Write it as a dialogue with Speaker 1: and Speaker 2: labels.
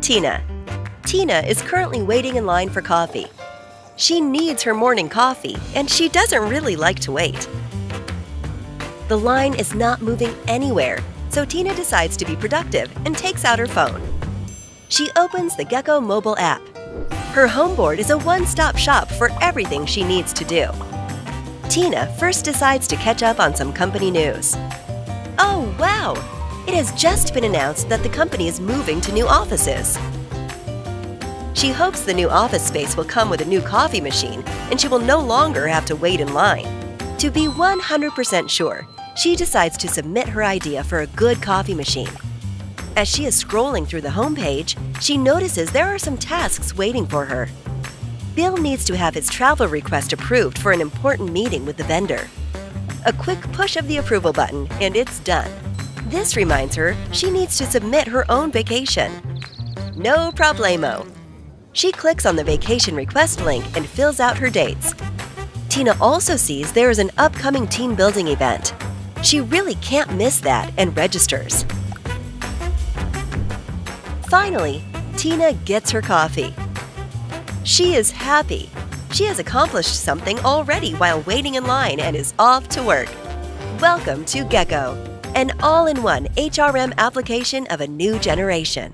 Speaker 1: Tina. Tina is currently waiting in line for coffee. She needs her morning coffee, and she doesn't really like to wait. The line is not moving anywhere, so Tina decides to be productive and takes out her phone. She opens the Gecko mobile app. Her home board is a one-stop shop for everything she needs to do. Tina first decides to catch up on some company news. Oh, wow! It has just been announced that the company is moving to new offices. She hopes the new office space will come with a new coffee machine and she will no longer have to wait in line. To be 100% sure, she decides to submit her idea for a good coffee machine. As she is scrolling through the homepage, she notices there are some tasks waiting for her. Bill needs to have his travel request approved for an important meeting with the vendor. A quick push of the approval button and it's done. This reminds her she needs to submit her own vacation. No problemo. She clicks on the vacation request link and fills out her dates. Tina also sees there is an upcoming team building event. She really can't miss that and registers. Finally, Tina gets her coffee. She is happy. She has accomplished something already while waiting in line and is off to work. Welcome to Gecko, an all in one HRM application of a new generation.